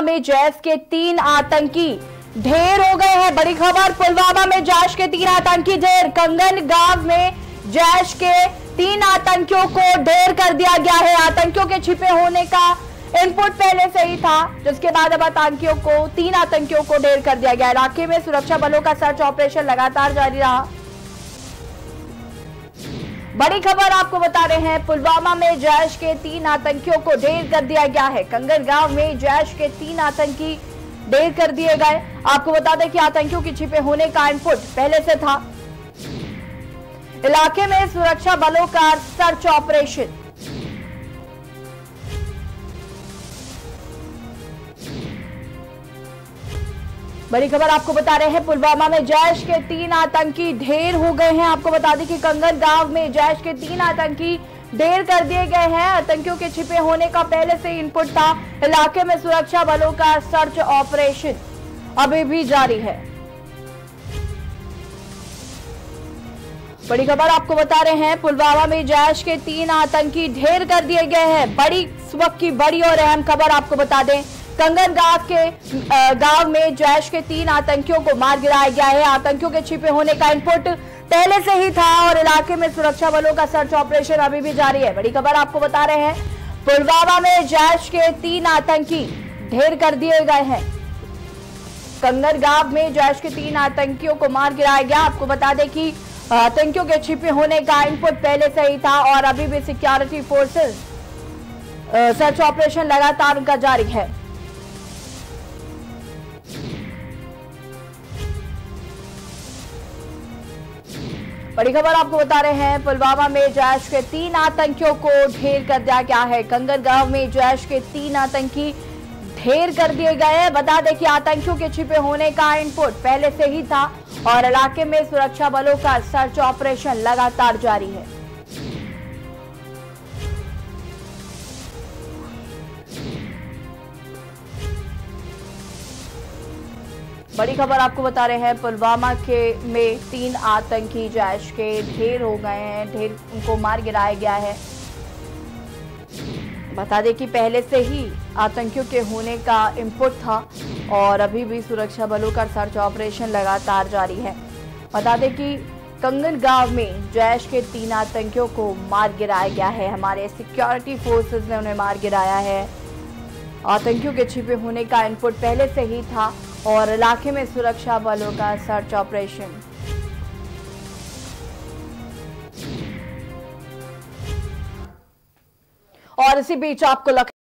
में जैश के तीन आतंकी ढेर हो गए हैं। बड़ी खबर, पुलवामा में जैश के तीन आतंकी ढेर। कंगन गाँव में जैश के तीन आतंकियों को ढेर कर दिया गया है। आतंकियों के छिपे होने का इनपुट पहले से ही था, जिसके बाद अब आतंकियों को, तीन आतंकियों को ढेर कर दिया गया इलाके में सुरक्षा बलों का सर्च ऑपरेशन लगातार जारी रहा। बड़ी खबर आपको बता रहे हैं, पुलवामा में जैश के तीन आतंकियों को ढेर कर दिया गया है। कंगर गाँव में जैश के तीन आतंकी ढेर कर दिए गए। आपको बता दें कि आतंकियों के छिपे होने का इनपुट पहले से था। इलाके में सुरक्षा बलों का सर्च ऑपरेशन बड़ी खबर आपको बता रहे हैं, पुलवामा में जैश के तीन आतंकी ढेर हो गए हैं। आपको बता दें कि कंगन गाँव में जैश के तीन आतंकी ढेर कर दिए गए हैं। आतंकियों के छिपे होने का पहले से इनपुट था। इलाके में सुरक्षा बलों का सर्च ऑपरेशन अभी भी जारी है। बड़ी खबर आपको बता रहे हैं, पुलवामा में जैश के तीन आतंकी ढेर कर दिए गए हैं। बड़ी वक्त की बड़ी और अहम खबर आपको बता दें कंगन गाँव के गाँव में जैश के तीन आतंकियों को मार गिराया गया है। आतंकियों के छिपे होने का इनपुट पहले से ही था और इलाके में सुरक्षा बलों का सर्च ऑपरेशन अभी भी जारी है। बड़ी खबर आपको बता रहे हैं, पुलवामा में जैश के तीन आतंकी ढेर कर दिए गए हैं। कंगर गाँव में जैश के तीन आतंकियों को मार गिराया गया। आपको बता दें कि आतंकियों के छिपे होने का इनपुट पहले से ही था और अभी भी सिक्योरिटी फोर्सेस सर्च ऑपरेशन लगातार उनका जारी है। बड़ी खबर आपको बता रहे हैं, पुलवामा में जैश के तीन आतंकियों को ढेर कर दिया गया है। कंगर गाँव में जैश के तीन आतंकी ढेर कर दिए गए हैं। बता दें कि आतंकियों के छिपे होने का इनपुट पहले से ही था और इलाके में सुरक्षा बलों का सर्च ऑपरेशन लगातार जारी है। बड़ी खबर आपको बता रहे हैं, पुलवामा के में तीन आतंकी जैश के ढेर हो गए हैं, ढेर उनको मार गिराया गया है। बता दें कि पहले से ही आतंकियों के होने का इनपुट था और अभी भी सुरक्षा बलों का सर्च ऑपरेशन लगातार जारी है। बता दें कि कंगन गाँव में जैश के तीन आतंकियों को मार गिराया गया है। हमारे सिक्योरिटी फोर्सेस ने उन्हें मार गिराया है। आतंकियों के छिपे होने का इनपुट पहले से ही था और इलाके में सुरक्षा बलों का सर्च ऑपरेशन। और इसी बीच आपको लग